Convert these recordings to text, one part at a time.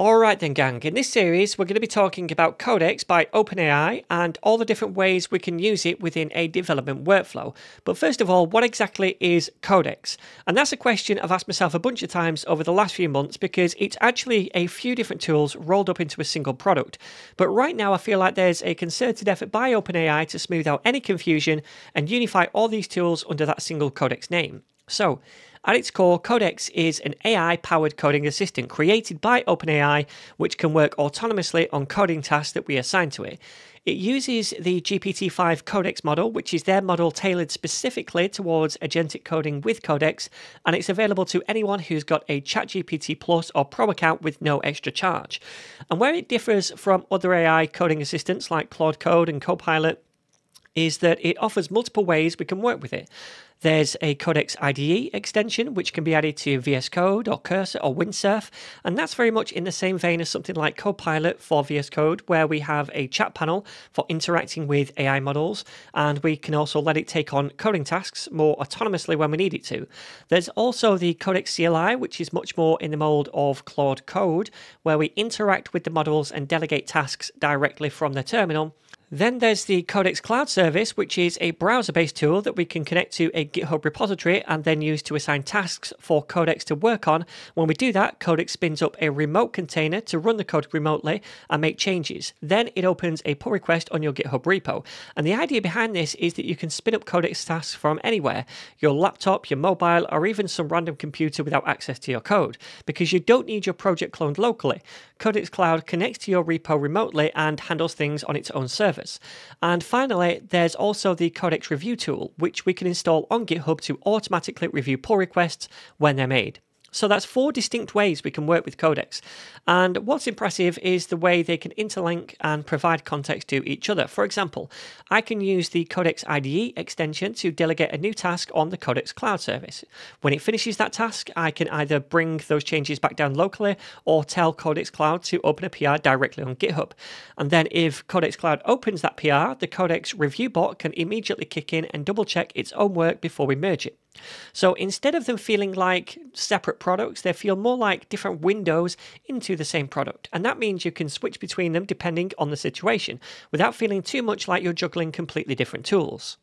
Alright then gang, in this series we're going to be talking about Codex by OpenAI and all the different ways we can use it within a development workflow. But first of all, what exactly is Codex? And that's a question I've asked myself a bunch of times over the last few months because it's actually a few different tools rolled up into a single product. But right now I feel like there's a concerted effort by OpenAI to smooth out any confusion and unify all these tools under that single Codex name. So, at its core, Codex is an AI powered coding assistant created by OpenAI, which can work autonomously on coding tasks that we assign to it. It uses the GPT 5 Codex model, which is their model tailored specifically towards agentic coding with Codex, and it's available to anyone who's got a ChatGPT Plus or Pro account with no extra charge. And where it differs from other AI coding assistants like Claude Code and Copilot is that it offers multiple ways we can work with it. There's a Codex IDE extension which can be added to VS Code or Cursor or Windsurf, and that's very much in the same vein as something like Copilot for VS Code, where we have a chat panel for interacting with AI models, and we can also let it take on coding tasks more autonomously when we need it to. There's also the Codex CLI, which is much more in the mold of Claude Code, where we interact with the models and delegate tasks directly from the terminal. Then there's the Codex Cloud Service, which is a browser based tool that we can connect to a GitHub repository and then use to assign tasks for Codex to work on. When we do that, Codex spins up a remote container to run the code remotely and make changes. Then it opens a pull request on your GitHub repo. And the idea behind this is that you can spin up Codex tasks from anywhere your laptop, your mobile, or even some random computer without access to your code, because you don't need your project cloned locally. Codex Cloud connects to your repo remotely and handles things on its own server. And finally, there's also the Codex Review tool, which we can install on GitHub to automatically review pull requests when they're made. So that's four distinct ways we can work with Codex. And what's impressive is the way they can interlink and provide context to each other. For example, I can use the Codex IDE extension to delegate a new task on the Codex Cloud service. When it finishes that task, I can either bring those changes back down locally or tell Codex Cloud to open a PR directly on GitHub. And then if Codex Cloud opens that PR, the Codex review bot can immediately kick in and double check its own work before we merge it. So instead of them feeling like separate products, they feel more like different windows into the same product. And that means you can switch between them depending on the situation without feeling too much like you're juggling completely different tools.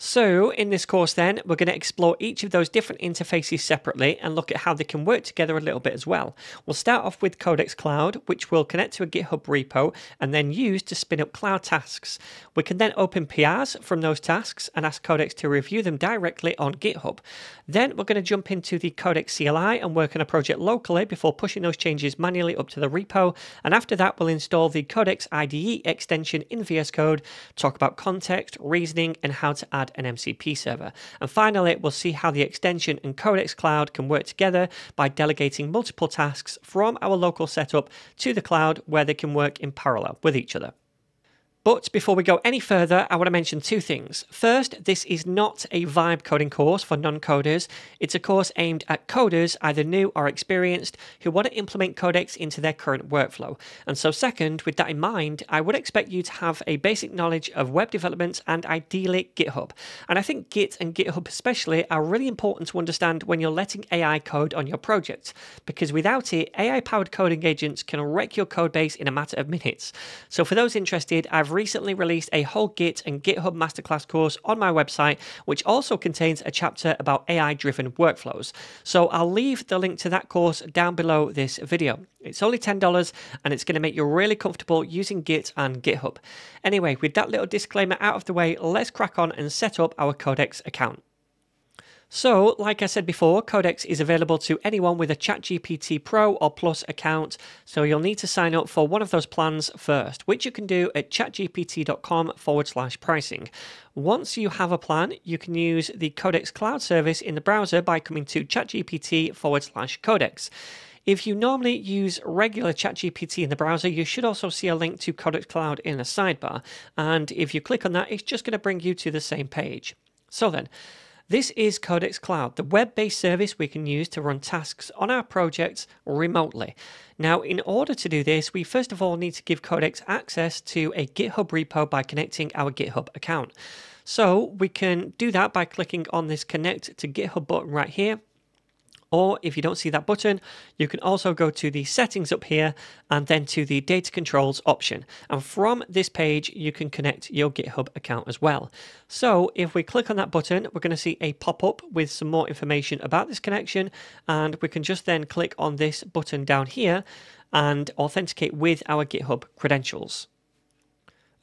So, in this course, then, we're going to explore each of those different interfaces separately and look at how they can work together a little bit as well. We'll start off with Codex Cloud, which will connect to a GitHub repo and then use to spin up cloud tasks. We can then open PRs from those tasks and ask Codex to review them directly on GitHub. Then we're going to jump into the Codex CLI and work on a project locally before pushing those changes manually up to the repo. And after that, we'll install the Codex IDE extension in VS Code, talk about context, reasoning, and how to add add an MCP server. And finally, we'll see how the extension and Codex Cloud can work together by delegating multiple tasks from our local setup to the cloud where they can work in parallel with each other. But before we go any further, I want to mention two things. First, this is not a vibe coding course for non coders. It's a course aimed at coders, either new or experienced, who want to implement Codex into their current workflow. And so, second, with that in mind, I would expect you to have a basic knowledge of web development and ideally GitHub. And I think Git and GitHub, especially, are really important to understand when you're letting AI code on your project, because without it, AI powered coding agents can wreck your code base in a matter of minutes. So, for those interested, I've recently released a whole Git and GitHub masterclass course on my website, which also contains a chapter about AI driven workflows. So I'll leave the link to that course down below this video. It's only $10 and it's going to make you really comfortable using Git and GitHub. Anyway, with that little disclaimer out of the way, let's crack on and set up our Codex account. So, like I said before, Codex is available to anyone with a ChatGPT Pro or Plus account, so you'll need to sign up for one of those plans first, which you can do at chatgpt.com forward slash pricing. Once you have a plan, you can use the Codex Cloud service in the browser by coming to chatgpt forward slash codex. If you normally use regular ChatGPT in the browser, you should also see a link to Codex Cloud in a sidebar. And if you click on that, it's just going to bring you to the same page. So then, this is Codex Cloud, the web based service we can use to run tasks on our projects remotely. Now, in order to do this, we first of all need to give Codex access to a GitHub repo by connecting our GitHub account. So we can do that by clicking on this Connect to GitHub button right here. Or if you don't see that button, you can also go to the settings up here and then to the data controls option. And from this page, you can connect your GitHub account as well. So if we click on that button, we're going to see a pop up with some more information about this connection. And we can just then click on this button down here and authenticate with our GitHub credentials.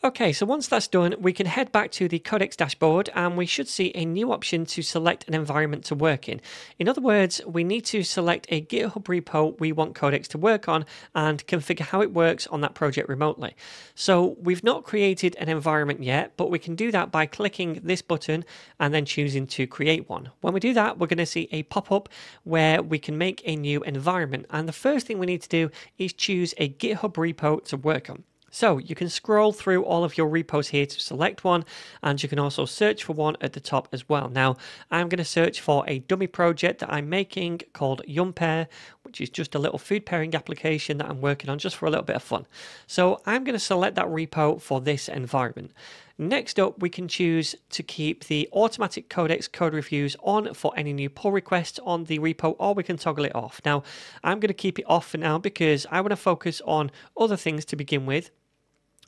Okay, so once that's done, we can head back to the Codex dashboard and we should see a new option to select an environment to work in. In other words, we need to select a GitHub repo we want Codex to work on and configure how it works on that project remotely. So we've not created an environment yet, but we can do that by clicking this button and then choosing to create one. When we do that, we're going to see a pop-up where we can make a new environment. And the first thing we need to do is choose a GitHub repo to work on. So you can scroll through all of your repos here to select one, and you can also search for one at the top as well. Now, I'm going to search for a dummy project that I'm making called YumPair, which is just a little food pairing application that I'm working on just for a little bit of fun. So I'm going to select that repo for this environment. Next up, we can choose to keep the automatic codex code reviews on for any new pull requests on the repo, or we can toggle it off. Now, I'm going to keep it off for now because I want to focus on other things to begin with.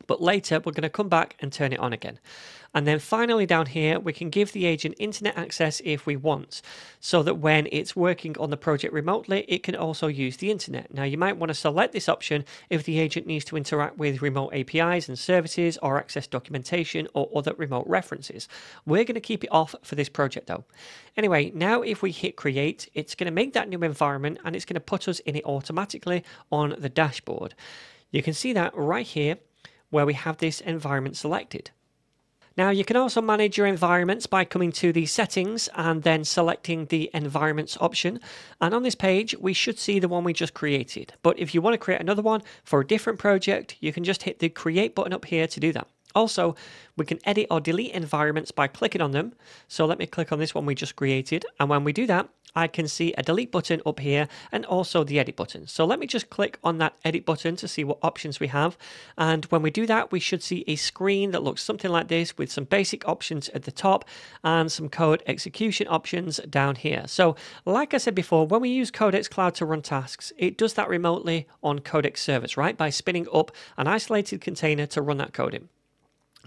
But later, we're going to come back and turn it on again. And then finally down here, we can give the agent internet access if we want, so that when it's working on the project remotely, it can also use the internet. Now, you might want to select this option if the agent needs to interact with remote APIs and services or access documentation or other remote references. We're going to keep it off for this project though. Anyway, now if we hit create, it's going to make that new environment and it's going to put us in it automatically on the dashboard. You can see that right here where we have this environment selected. Now you can also manage your environments by coming to the settings and then selecting the environments option. And on this page, we should see the one we just created. But if you want to create another one for a different project, you can just hit the create button up here to do that. Also, we can edit or delete environments by clicking on them. So let me click on this one we just created. And when we do that, I can see a delete button up here and also the edit button. So let me just click on that edit button to see what options we have. And when we do that, we should see a screen that looks something like this with some basic options at the top and some code execution options down here. So like I said before, when we use Codex Cloud to run tasks, it does that remotely on Codex servers, right? By spinning up an isolated container to run that code in.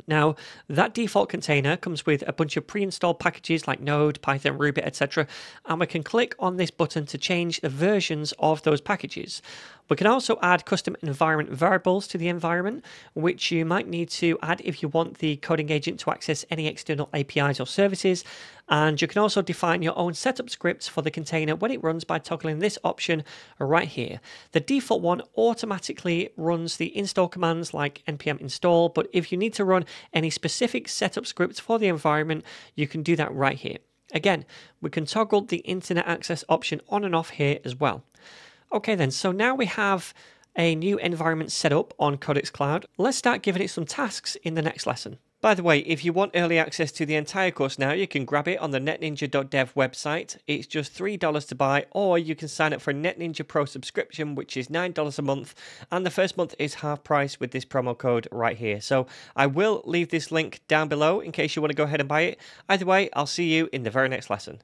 Now, that default container comes with a bunch of pre-installed packages like Node, Python, Ruby, etc. And we can click on this button to change the versions of those packages. We can also add custom environment variables to the environment, which you might need to add if you want the coding agent to access any external APIs or services. And you can also define your own setup scripts for the container when it runs by toggling this option right here. The default one automatically runs the install commands like npm install, but if you need to run any specific setup scripts for the environment, you can do that right here. Again, we can toggle the internet access option on and off here as well. Okay then, so now we have a new environment set up on Codex Cloud. Let's start giving it some tasks in the next lesson. By the way, if you want early access to the entire course now, you can grab it on the netninja.dev website. It's just $3 to buy, or you can sign up for a NetNinja Pro subscription, which is $9 a month, and the first month is half price with this promo code right here. So I will leave this link down below in case you want to go ahead and buy it. Either way, I'll see you in the very next lesson.